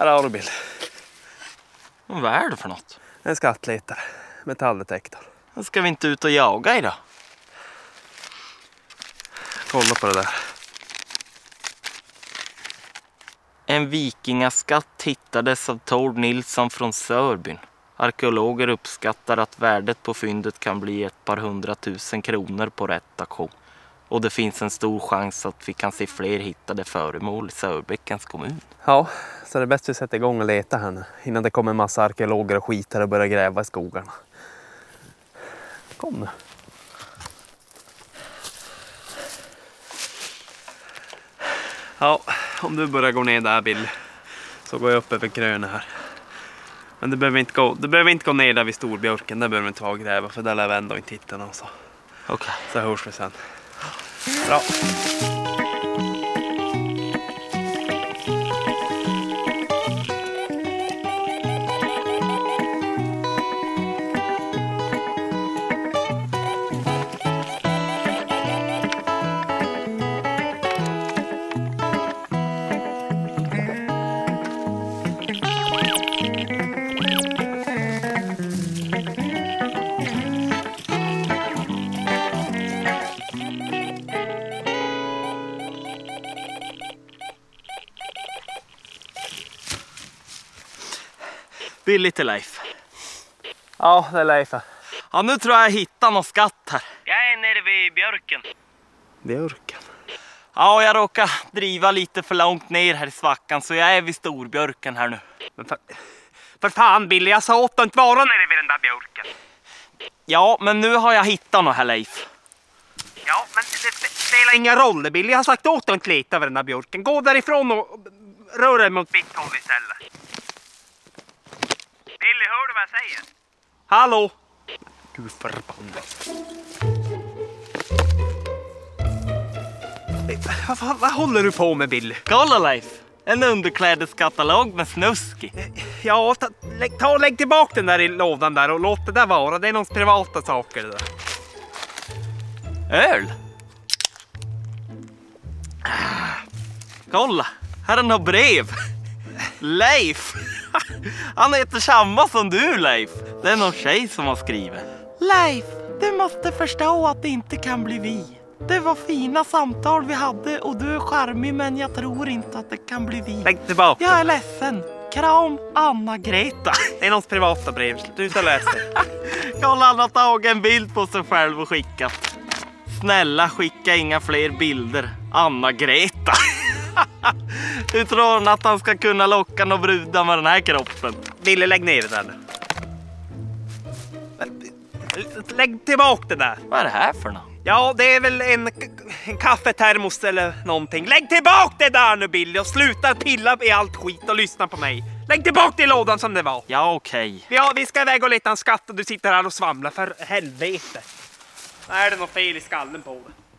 Här har du. Men vad är det för något? En skattletare. Metalldetektor. Ska vi inte ut och jaga idag? Kolla på det där. En vikingaskatt hittades av Tord Nilsson från Sörbyn. Arkeologer uppskattar att värdet på fyndet kan bli ett par hundratusen kronor på rätt auktion. Och det finns en stor chans att vi kan se fler hittade föremål i Sörbäckens kommun. Ja, så det är bäst vi sätter igång och letar här nu. Innan det kommer en massa arkeologer och skiter och börjar gräva i skogarna. Kom nu. Ja, om du börjar gå ner där Bill så går jag upp över krönet här. Men du behöver inte gå, du behöver inte gå ner där vid storbjörken, där behöver du inte vara och gräva för där lär vi ändå inte hitta någon. Så, Okej. så hörs vi sen. Alors. Bra. Billigt till Leif. Ja, det är Leif. Ja, nu tror jag jag hittar någon skatt här. Jag är nere vid björken. Björken. Ja, jag råkar driva lite för långt ner här i svackan så jag är vid storbjörken här nu. Men för, för fan Billy, jag sa åt dig inte vara nere vid den där björken. Ja, men nu har jag hittat något här Leif. Ja, men det, det spelar ingen roll Billy. Jag har sagt åt dig att inte leta över den där björken. Gå därifrån och och rör dig mot mitt håll istället. Billy, hör du vad jag säger? Hallå? Gud förbannat. Eh, Vad, vad, vad håller du på med Billy? Kolla Leif! En underklädeskatalog med snuski. Ja, ta, lägg, ta och lägg tillbaka den där i lådan där och låt det där vara. Det är någons privata saker det där. Öl? Ah, Kolla! Här är några brev. Leif! Han heter samma som du Leif. Det är någon tjej som har skrivit. Leif, du måste förstå att det inte kan bli vi. Det var fina samtal vi hade och du är charmig men jag tror inte att det kan bli vi. Lägg tillbaka. Jag är ledsen. Kram Anna-Greta. Det är någons privata brev. Sluta läsa det. Kolla han har tagit en bild på sig själv och skickat. Snälla skicka inga fler bilder. Anna-Greta. Hur tror hon att han ska kunna locka några brudar med den här kroppen? Ville, lägg ner nu. Lägg tillbaka det där. Vad är det här för något? Ja, det är väl en, en kaffetermos eller någonting. Lägg tillbaka det där nu Billy och sluta pilla i allt skit och lyssna på mig. Lägg tillbaka det i lådan som det var. Ja, okej. Vi, har, vi ska iväg och leta en skatt och du sitter här och svamlar för helvete. Är det något fel i skallen på det?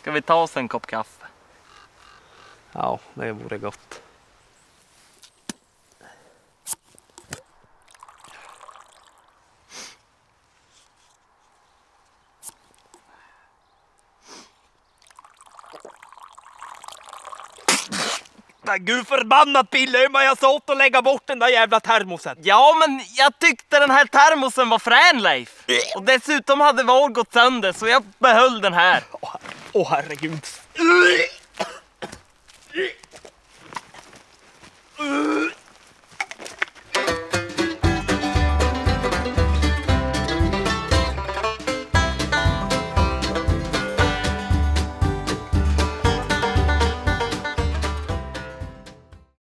Ska vi ta oss en kopp kaffe? Ja, det vore gott. Gud förbannat Pille, jag sa åt att lägga bort den där jävla termosen. Ja, men jag tyckte den här termosen var frän Leif. Och dessutom hade vår gått sönder så jag behöll den här. Åh herregud.